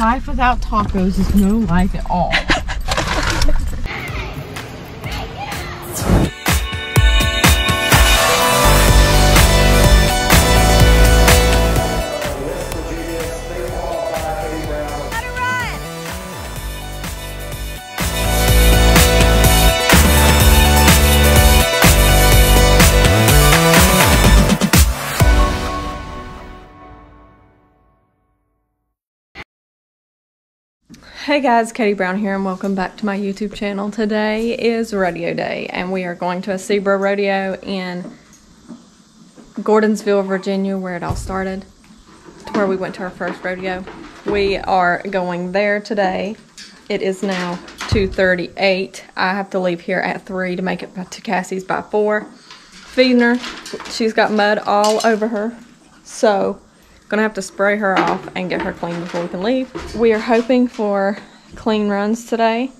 life without tacos is no life at all. Hey guys, Katie Brown here and welcome back to my YouTube channel. Today is rodeo day and we are going to a SEBRA rodeo in Gordonsville, Virginia where it all started. To where we went to our first rodeo. We are going there today. It is now 2.38. I have to leave here at 3 to make it to Cassie's by 4. Feeding her. She's got mud all over her. So Gonna have to spray her off and get her clean before we can leave. We are hoping for clean runs today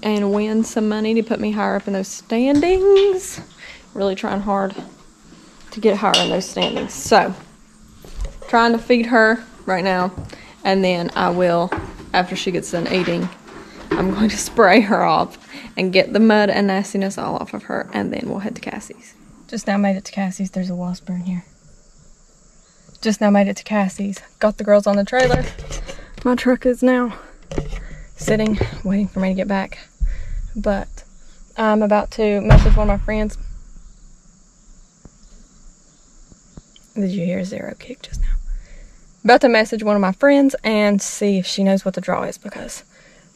and win some money to put me higher up in those standings. Really trying hard to get higher in those standings. So, trying to feed her right now and then I will, after she gets done eating, I'm going to spray her off and get the mud and nastiness all off of her and then we'll head to Cassie's. Just now made it to Cassie's. There's a wasp in here. Just now made it to Cassie's. Got the girls on the trailer. My truck is now sitting, waiting for me to get back. But I'm about to message one of my friends. Did you hear zero kick just now? About to message one of my friends and see if she knows what the draw is because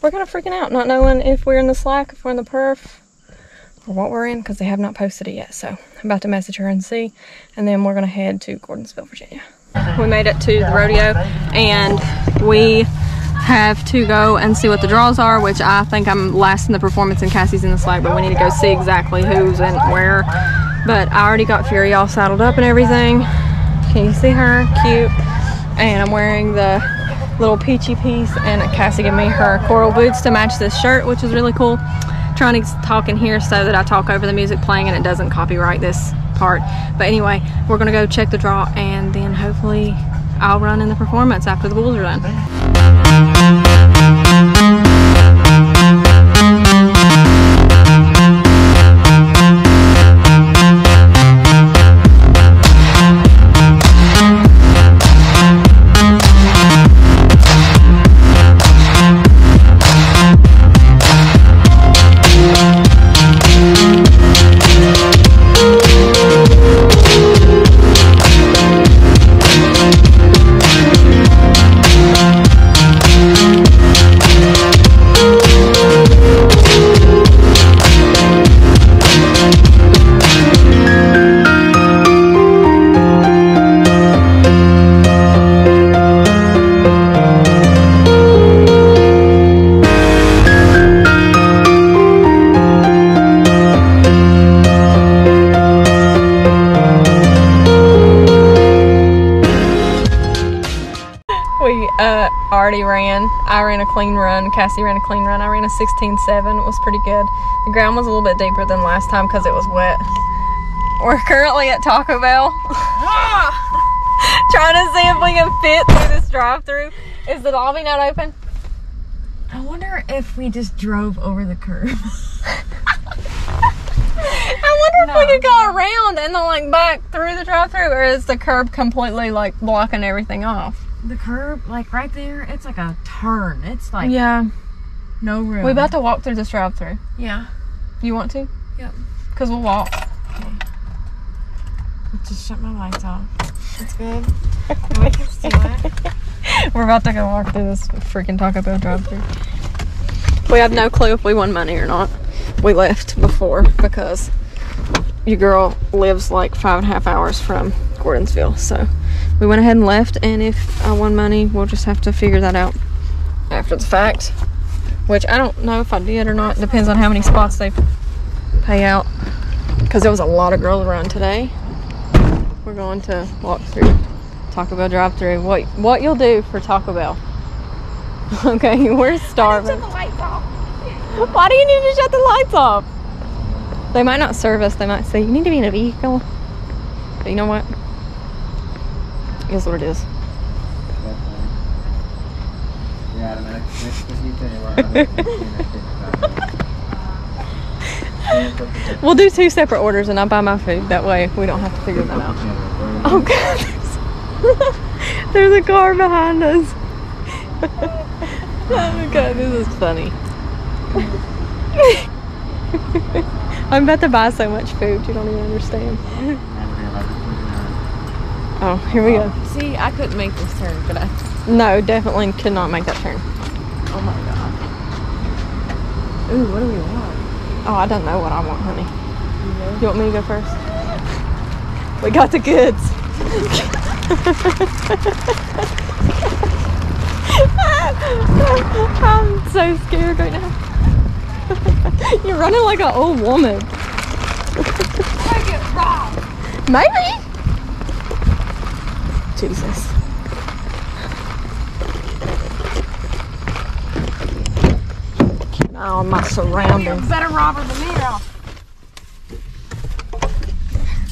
we're kind of freaking out, not knowing if we're in the slack, if we're in the perf, or what we're in because they have not posted it yet. So I'm about to message her and see, and then we're going to head to Gordonsville, Virginia. We made it to the rodeo and we have to go and see what the draws are, which I think I'm last in the performance and Cassie's in the slack, but we need to go see exactly who's and where. But I already got Fury all saddled up and everything. Can you see her? Cute. And I'm wearing the little peachy piece and Cassie gave me her coral boots to match this shirt, which is really cool. Trying to talk in here so that I talk over the music playing and it doesn't copyright this part. But anyway, we're gonna go check the draw and then hopefully I'll run in the performance after the bulls are done. We uh, already ran. I ran a clean run. Cassie ran a clean run. I ran a 16.7. It was pretty good. The ground was a little bit deeper than last time because it was wet. We're currently at Taco Bell. Trying to see if we can fit through this drive through. Is the lobby not open? I wonder if we just drove over the curb. I wonder if we could go around and then like back through the drive through or is the curb completely like blocking everything off? The curb, like right there, it's like a turn. It's like Yeah. no room. We about to walk through this drive through. Yeah. You want to? Yep. Cause we'll walk. Okay. Just shut my lights off. That's good. Nobody can see it. We're about to go walk through this freaking Taco Bell drive through. We have no clue if we won money or not. We left before because your girl lives like five and a half hours from Gordonsville. So we went ahead and left and if I won money, we'll just have to figure that out after the fact. Which I don't know if I did or not. Depends on how many spots they pay out. Because there was a lot of girls around today. We're going to walk through Taco Bell drive through. What what you'll do for Taco Bell. Okay, we're starving. Why do you need to shut the lights off? They might not serve us. They might say you need to be in a vehicle. But you know what? Is what it is. We'll do two separate orders and I'll buy my food. That way we don't have to figure that out. Oh god, there's, there's a car behind us. oh god, this is funny. I'm about to buy so much food, you don't even understand. Oh, here we go. See, I couldn't make this turn, could I? No, definitely could not make that turn. Oh my god. Ooh, what do we want? Oh, I don't know what I want, honey. You want me to go first? We got the goods. I'm so scared right now. You're running like an old woman. I get robbed. Maybe. Jesus. Keep an eye on my You're a surroundings. better robber than me now.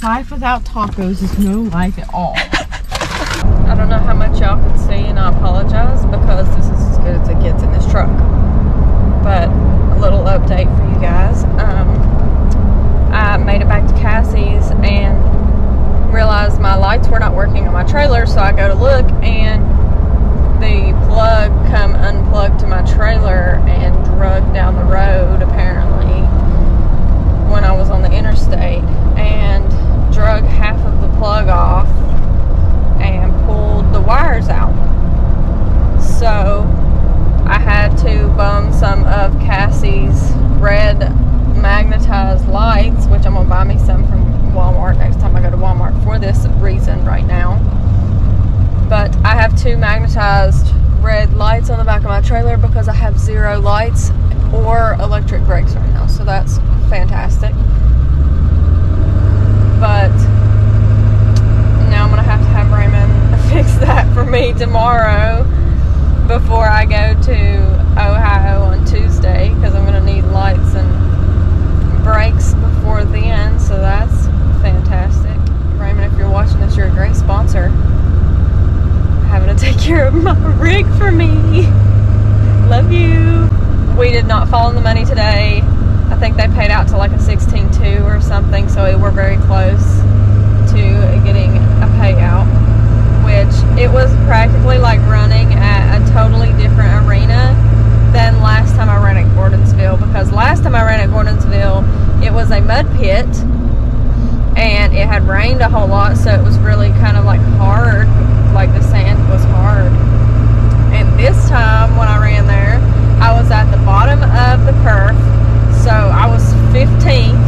Life without tacos is no life at all. I don't know how much y'all can see, and I apologize because this is as good as it gets in this truck. But a little update for you guys. Um, I made it back to Cassie's and realized my lights were not working on my trailer, so I go to look and the plug come unplugged to my trailer and drug down the road apparently when I was on the interstate and drug half of the plug off and pulled the wires out. So I had to bum some of Cassie's red magnetized lights, which I'm gonna buy me some from Walmart next time I go to Walmart for this reason right now. But I have two magnetized red lights on the back of my trailer because I have zero lights or electric brakes right now. So that's fantastic. But now I'm gonna have to have Raymond fix that for me tomorrow before I go to Ohio on Tuesday because I'm gonna need lights and brakes before then. So that's fantastic. Raymond, if you're watching this, you're a great sponsor. Having to take care of my rig for me. Love you. We did not fall in the money today. I think they paid out to like a 16.2 or something, so we're very close to getting a payout. Which it was practically like running at a totally different arena than last time I ran at Gordonsville because last time I ran at Gordonsville it was a mud pit and it had rained a whole lot, so it was really kind of like hard, like the sand was hard. And this time when I ran there, I was at the bottom of the perf, so I was 15th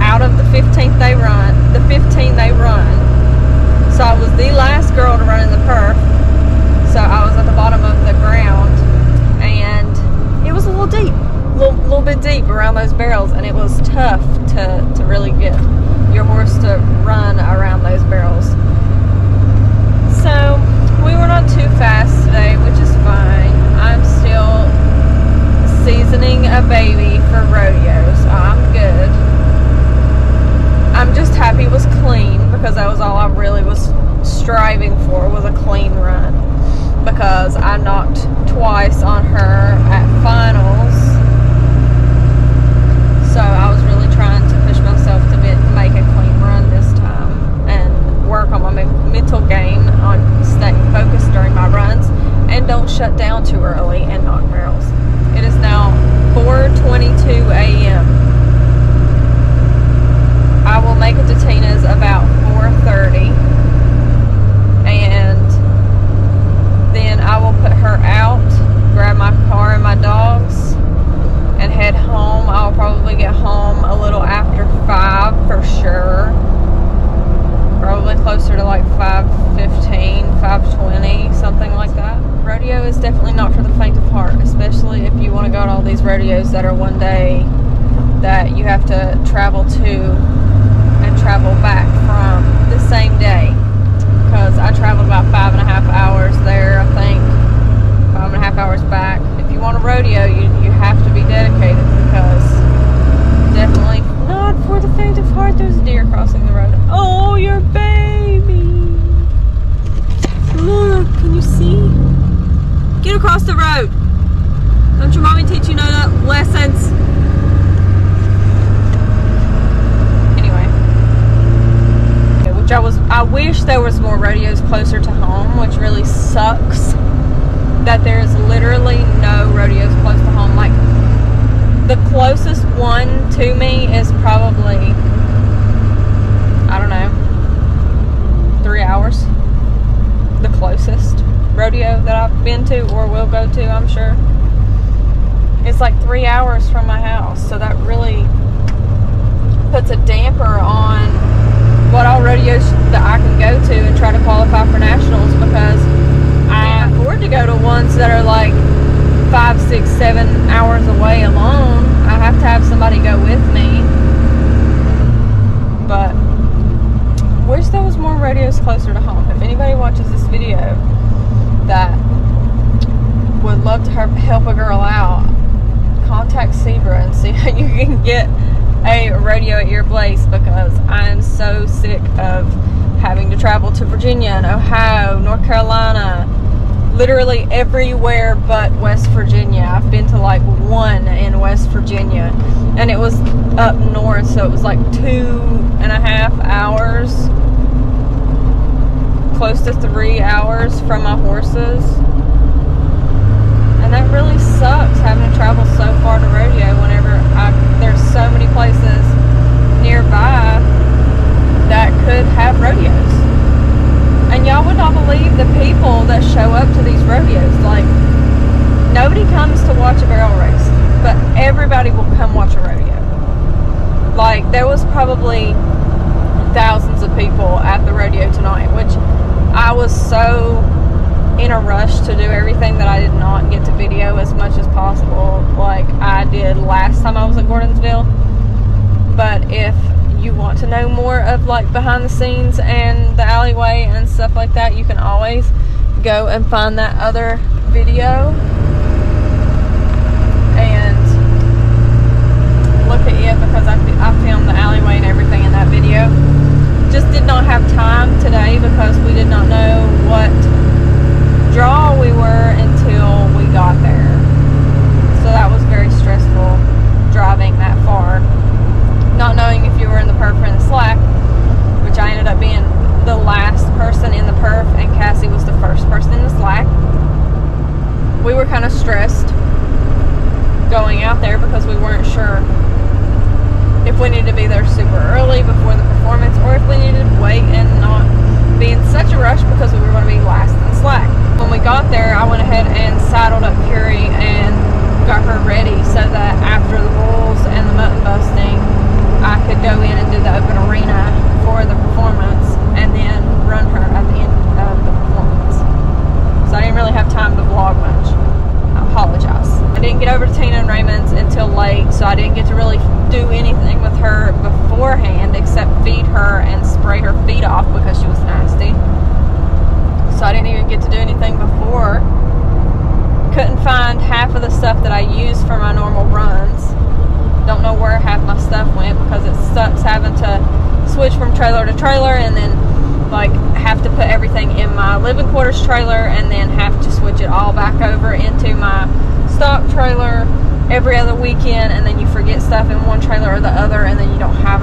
out of the 15th they run, the 15 they run. So I was the last girl to run in the perf. So I was at the bottom of the ground, and it was a little deep, a little, little bit deep around those barrels, and it was tough to, to really get your horse to run around those barrels. So we were not too fast today, which is fine. I'm still seasoning a baby for rodeo, so I'm good. I'm just happy it was clean because that was all I really was striving for was a clean run. Because I knocked twice on her at finals. So I was really trying to push myself to be, make a clean run this time and work on my men- mental game on staying focused during my runs and don't shut down too early and knock barrels. It is now 4:22 a.m. I will make it to Tina's about 4:30 and then I will put her out, grab my car and my dogs and head home. I'll probably get home a little after 5 for sure. Probably closer to like 5:15, 5:20, something like that. Rodeo is definitely not for the faint of heart, especially if you want to go to all these rodeos that are one day that you have to travel to and travel back from the same day. Because I traveled about five and a half hours there, I think. Five and a half hours back. If you want a rodeo, you, you have to be dedicated because definitely not for the faint of heart. There's a deer crossing the road. Oh, your baby. Look, can you see? Get get across the road. Don't your mommy teach you no lessons? Anyway. Which I was I wish there was more rodeos closer to home, which really sucks that there's literally no rodeos close to home. Like the closest one to me is probably I don't know three hours. The closest rodeo that I've been to or will go to, I'm sure. It's like three hours from my house, so that really puts a damper on what all rodeos that I can go to and try to qualify for nationals because I can't afford to go to ones that are like five, six, seven hours away alone. I have to have somebody go with me. But wish there was more rodeos closer to home. If anybody watches this video that would love to help a girl out, contact SEBRA and see how you can get a rodeo at your place because I am so sick of having to travel to Virginia and Ohio, North Carolina, literally everywhere but West Virginia. I've been to like one in West Virginia and it was up north, so it was like two and a half hours, close to three hours from my horses. That really sucks having to travel so far to rodeo whenever I, there's so many places nearby that could have rodeos. And y'all would not believe the people that show up to these rodeos. Like, nobody comes to watch a barrel race, but everybody will come watch a rodeo. Like, there was probably thousands of people at the rodeo tonight, which I was so in a rush to do everything that I did not get to video as much as possible, like I did last time I was at Gordonsville. But if you want to know more of like behind the scenes and the alleyway and stuff like that, you can always go and find that other video and look at it because I, I filmed the alleyway and everything in that video. Just did not have time today because we did not know what draw we were until we got there. So that was very stressful driving that far. Not knowing if you were in the perf or in the slack, which I ended up being the last person in the perf and Cassie was the first person in the slack. We were kind of stressed going out there because we weren't sure if we needed to be there super early before the performance or if we needed to wait and not be in such a rush because we were going to be last in the slack. When we got there, I went ahead and saddled up Curie and got her ready so that after the bulls and the mutton busting, I could go in and do the open arena for the performance and then run her at the end of the performance. So I didn't really have time to vlog much. I apologize. I didn't get over to Tina and Raymond's until late, so I didn't get to really do anything with her beforehand except feed her and spray her feet off because she was nasty. So I didn't even get to do anything before. Couldn't find half of the stuff that I use for my normal runs. Don't know where half my stuff went because it sucks having to switch from trailer to trailer and then like have to put everything in my living quarters trailer and then have to switch it all back over into my stock trailer every other weekend and then you forget stuff in one trailer or the other and then you don't have